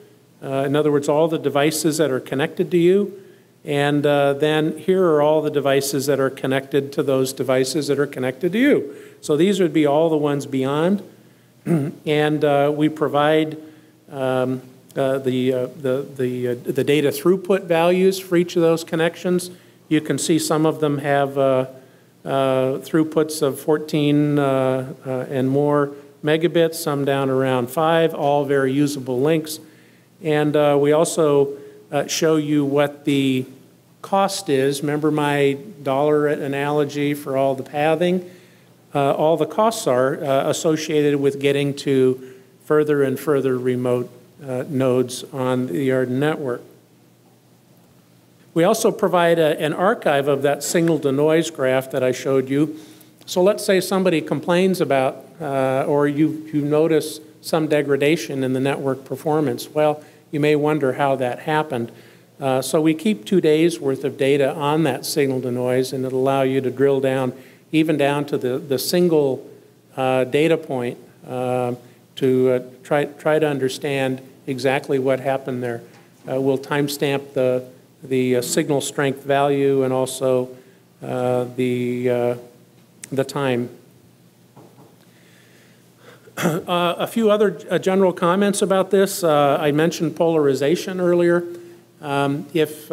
in other words, all the devices that are connected to you. And then here are all the devices that are connected to those devices that are connected to you. So these would be all the ones beyond. and we provide um, uh, the, uh, the, the, uh, the data throughput values for each of those connections. You can see some of them have uh, uh, throughputs of 14 and more megabits, some down around 5, all very usable links. And uh, we also uh, show you what the cost is. Remember my dollar analogy for all the pathing? Uh, all the costs are associated with getting to further and further remote uh, nodes on the AREDN network. We also provide a, an archive of that signal to noise graph that I showed you. So let's say somebody complains about uh, or you, you notice some degradation in the network performance. Well, you may wonder how that happened. Uh, so we keep two days worth of data on that signal to noise and it'll allow you to drill down even down to the, the single uh, data point uh, to uh, try, try to understand exactly what happened there. Uh, we'll timestamp the, the signal strength value and also the, the time. Uh, a few other uh, general comments about this. I mentioned polarization earlier. Um, if,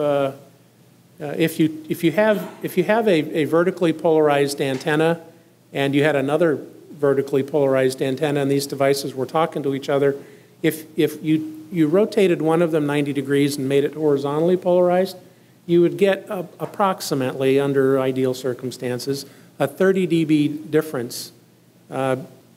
if, you, if you have, if you have a, a vertically polarized antenna and you had another vertically polarized antenna and these devices were talking to each other, if, if you, you rotated one of them 90 degrees and made it horizontally polarized, you would get a, approximately, under ideal circumstances, a 30 dB difference uh,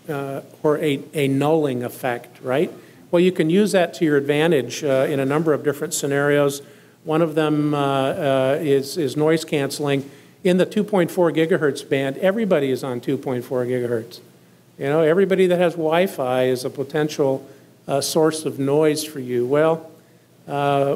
uh, or a, a nulling effect, right? Well, you can use that to your advantage uh, in a number of different scenarios. One of them uh, uh, is, is noise canceling. In the 2.4 gigahertz band, everybody is on 2.4 gigahertz. You know, everybody that has Wi-Fi is a potential uh, source of noise for you? Well,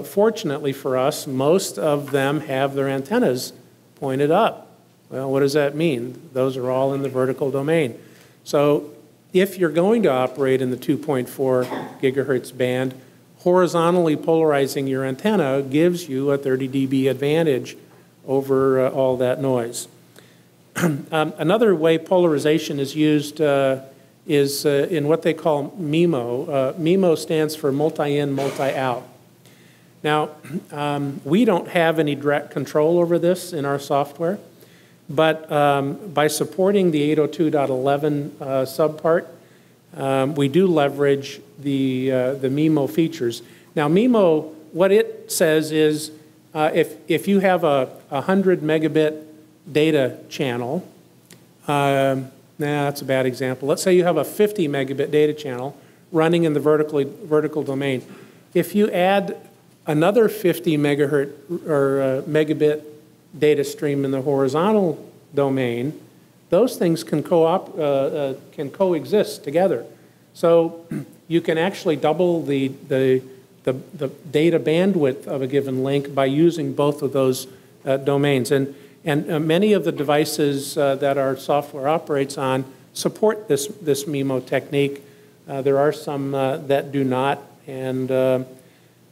fortunately for us, most of them have their antennas pointed up. Well, what does that mean? Those are all in the vertical domain. So if you're going to operate in the 2.4 gigahertz band, horizontally polarizing your antenna gives you a 30 dB advantage over uh, all that noise. um, another way polarization is used uh, is uh, in what they call MIMO. Uh, MIMO stands for multi-in, multi-out. Now, um, we don't have any direct control over this in our software, but um, by supporting the 802.11 uh, subpart, um, we do leverage the, uh, the MIMO features. Now, MIMO, what it says is uh, if, if you have a 100 megabit data channel, um, Nah, that's a bad example. Let's say you have a 50 megabit data channel running in the vertically, vertical domain. if you add another 50 megahertz or uh, megabit data stream in the horizontal domain, those things can, co-op, uh, uh, can coexist together. So you can actually double the, the, the, the, data bandwidth of a given link by using both of those uh, domains. And, and uh, many of the devices uh, that our software operates on support this, this MIMO technique. Uh, there are some that do not. And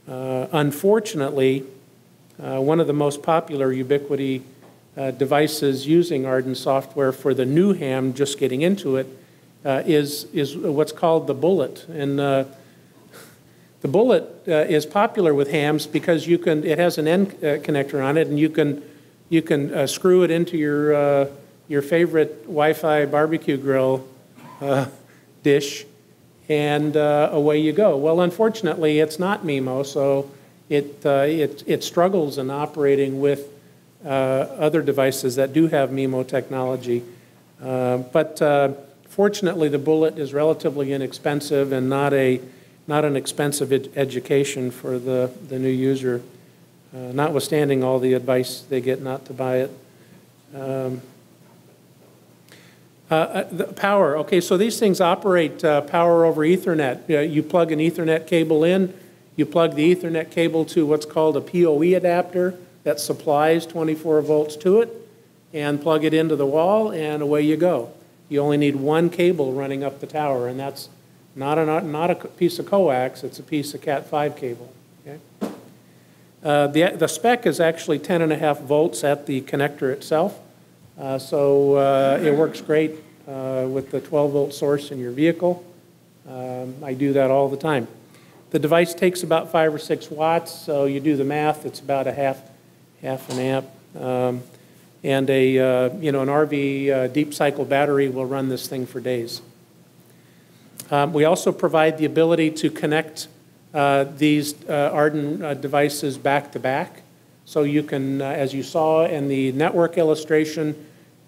unfortunately, one of the most popular Ubiquiti uh, devices using AREDN software for the new ham, just getting into it, uh, is is what's called the bullet. And uh, the bullet uh, is popular with hams because you can, it has an N uh, connector on it, and you can, you can uh, screw it into your, your favorite Wi-Fi barbecue grill dish, and away you go. Well, unfortunately, it's not MIMO, so it, it, it struggles in operating with uh, other devices that do have MIMO technology. Uh, but uh, fortunately, the bullet is relatively inexpensive and not, a, not an expensive ed education for the, the new user, notwithstanding all the advice they get not to buy it. Um, uh, the power, okay, so these things operate uh, power over Ethernet. Uh, you plug an Ethernet cable in, you plug the Ethernet cable to what's called a PoE adapter, that supplies 24 volts to it and plug it into the wall and away you go. You only need one cable running up the tower and that's not a, not a piece of coax, it's a piece of Cat5 cable. Okay? Uh, the, the spec is actually 10 and a half volts at the connector itself. Uh, so uh, it works great uh, with the 12 volt source in your vehicle. Um, I do that all the time. The device takes about five or six watts, so you do the math, it's about a half half an amp. Um, and a, uh, you know, an RV uh, deep cycle battery will run this thing for days. Um, we also provide the ability to connect uh, these uh, AREDN uh, devices back to back. So you can, uh, as you saw in the network illustration,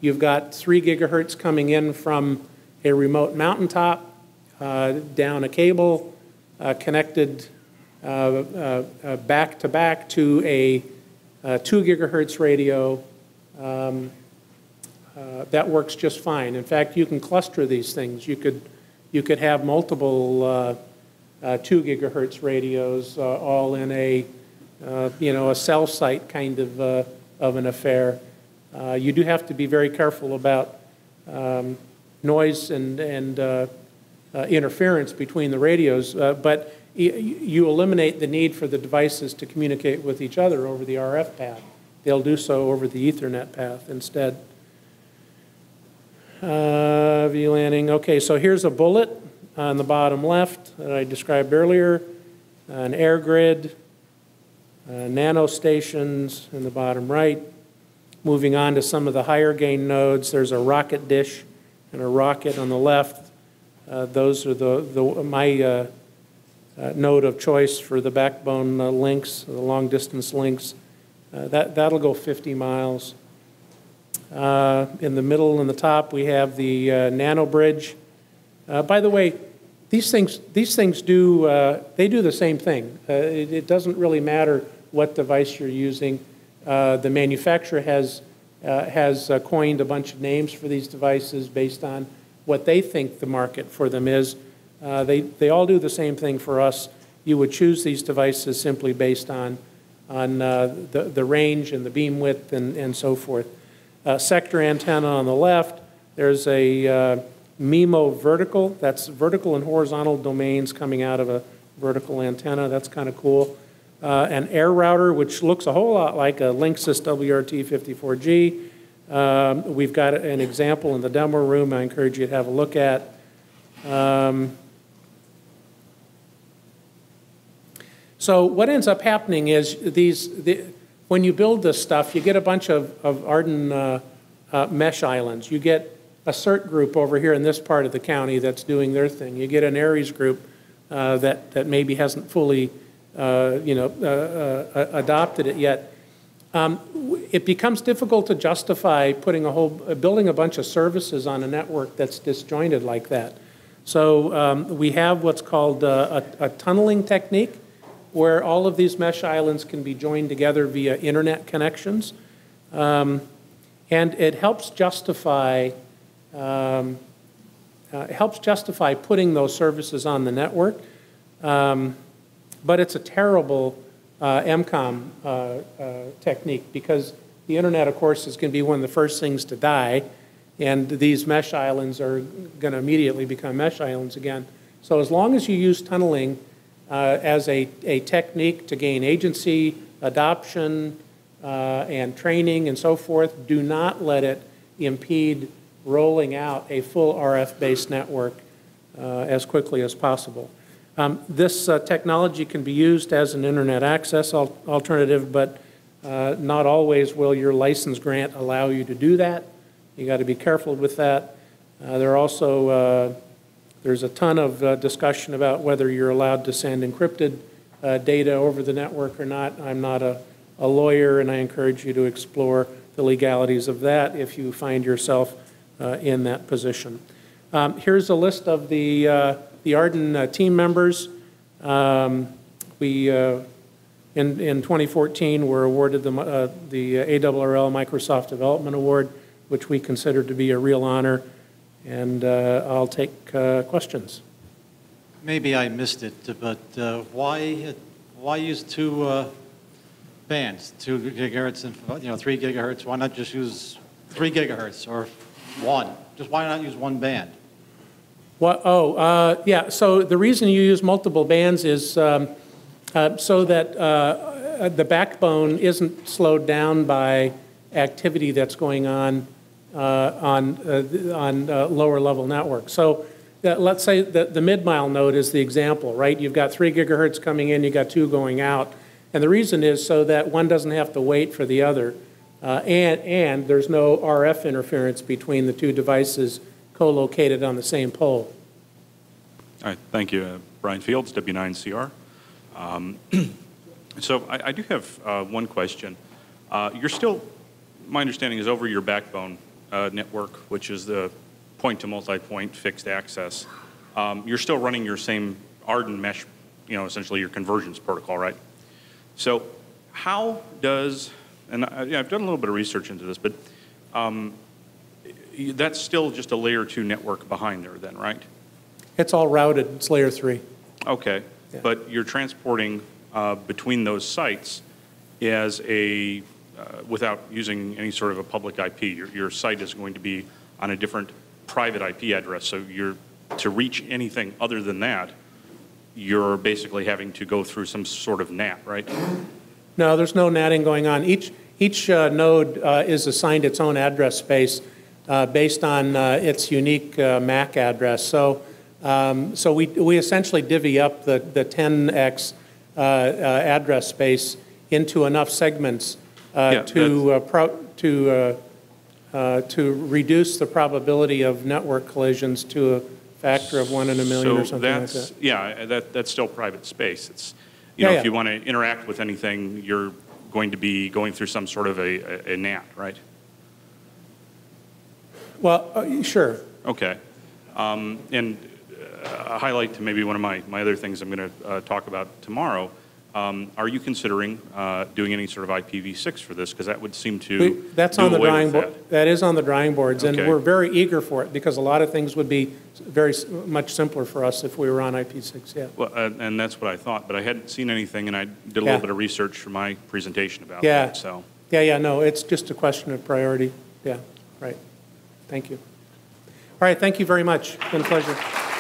you've got three gigahertz coming in from a remote mountaintop down a cable connected back to back to a uh, 2 gigahertz radio, um, uh, that works just fine. In fact, you can cluster these things. You could, you could have multiple uh, uh 2 gigahertz radios uh, all in a, uh, you know, a cell site kind of, of an affair. you do have to be very careful about um, noise and, and interference between the radios, but you eliminate the need for the devices to communicate with each other over the RF path. They'll do so over the Ethernet path instead. Uh, VLANing. Okay, so here's a bullet on the bottom left that I described earlier, an air grid, uh, nano stations in the bottom right. Moving on to some of the higher gain nodes, there's a rocket dish and a rocket on the left. Uh, those are the, the my uh, uh, node of choice for the backbone uh, links, the long distance links. Uh, that, that'll go 50 miles. Uh, in the middle and the top, we have the uh, nano bridge. Uh, by the way, these things, these things do, they do the same thing. It, it, doesn't really matter what device you're using. the manufacturer has, has coined a bunch of names for these devices based on what they think the market for them is. Uh, they, they all do the same thing for us. You would choose these devices simply based on, on uh, the, the range and the beam width and, and so forth. Uh, sector antenna on the left, there's a uh, MIMO vertical, that's vertical and horizontal domains coming out of a vertical antenna. That's kind of cool. Uh, an air router, which looks a whole lot like a Linksys WRT54G. Um, we've got an example in the demo room I encourage you to have a look at. Um, So what ends up happening is these, the, when you build this stuff, you get a bunch of, of AREDN uh, uh, mesh islands. You get a CERT group over here in this part of the county that's doing their thing. You get an ARES group uh, that, that maybe hasn't fully, uh, you know, uh, uh, adopted it yet. Um, it becomes difficult to justify putting a whole, building a bunch of services on a network that's disjointed like that. So um, we have what's called a, a tunneling technique, where all of these mesh islands can be joined together via internet connections. Um, and it helps justify, um, uh, helps justify putting those services on the network. Um, but it's a terrible uh, EmComm uh, uh, technique because the internet, of course, is going to be one of the first things to die, and these mesh islands are going to immediately become mesh islands again. So as long as you use tunneling uh, as a, a technique to gain agency, adoption, uh, and training and so forth, do not let it impede rolling out a full RF-based network uh, as quickly as possible. Um, this uh, technology can be used as an internet access al alternative, but uh, not always will your license grant allow you to do that. You got to be careful with that. Uh, there are also uh, there's a ton of uh, discussion about whether you're allowed to send encrypted data over the network or not. I'm not a a lawyer, and I encourage you to explore the legalities of that if you find yourself uh, in that position. Um, here's a list of the, uh, the AREDN uh, team members. Um, we, uh, in, in 2014, were awarded the, uh, the ARRL Microwave Development Award, which we consider to be a real honor. And I'll take questions. Maybe I missed it, but why, why use two bands, two gigahertz and you know three gigahertz. Why not just use three gigahertz or one? Just why not use one band? What, oh, uh, yeah. So the reason you use multiple bands is um, uh, so that uh, the backbone isn't slowed down by activity that's going on uh, on uh, on uh, lower level networks. So let's say that the mid mile node is the example, right? You've got three gigahertz coming in, you've got two going out. And the reason is so that one doesn't have to wait for the other, uh, and, and there's no RF interference between the two devices co-located on the same pole. All right, thank you. Uh, Brian Fields, W9CR. Um, so I, I, do have uh, one question. Uh, you're still, my understanding is over your backbone uh, network, which is the point-to-multipoint fixed access. Um, you're still running your same AREDN mesh, you know, essentially your convergence protocol, right? So how does, and I, have done a little bit of research into this, but um, that's still just a layer two network behind there then, right? It's all routed, it's layer three. Okay, yeah. but you're transporting uh, between those sites as a, uh, without using any sort of a public IP. Your, your site is going to be on a different private IP address, so you're, to reach anything other than that, you're basically having to go through some sort of NAT, right? No, there's no NATing going on. Each, each uh, node uh, is assigned its own address space uh, based on uh, its unique uh, MAC address. So, um, so we, we essentially divvy up the, the 10x uh, address space into enough segments yeah, to, pro- to, to reduce the probability of network collisions to a factor of one in a million so or something like that. Yeah, that, that's still private space. It's, you know, yeah, if you want to interact with anything, you're going to be going through some sort of a, a, a NAT, right? Well, uh, sure. Okay. Um, and uh, a highlight to maybe one of my, my other things I'm going to uh, talk about tomorrow um, are you considering uh, doing any sort of IPv6 for this? Because that would seem to we, that's on the drawing board. That. that is on the drawing boards, okay. and we're very eager for it because a lot of things would be very much simpler for us if we were on IP6. Yeah. Well, uh, and that's what I thought, but I hadn't seen anything, and I did a yeah. little bit of research for my presentation about yeah. that. So. Yeah, yeah, no, it's just a question of priority. Yeah, right. Thank you. All right, thank you very much. It's been a pleasure.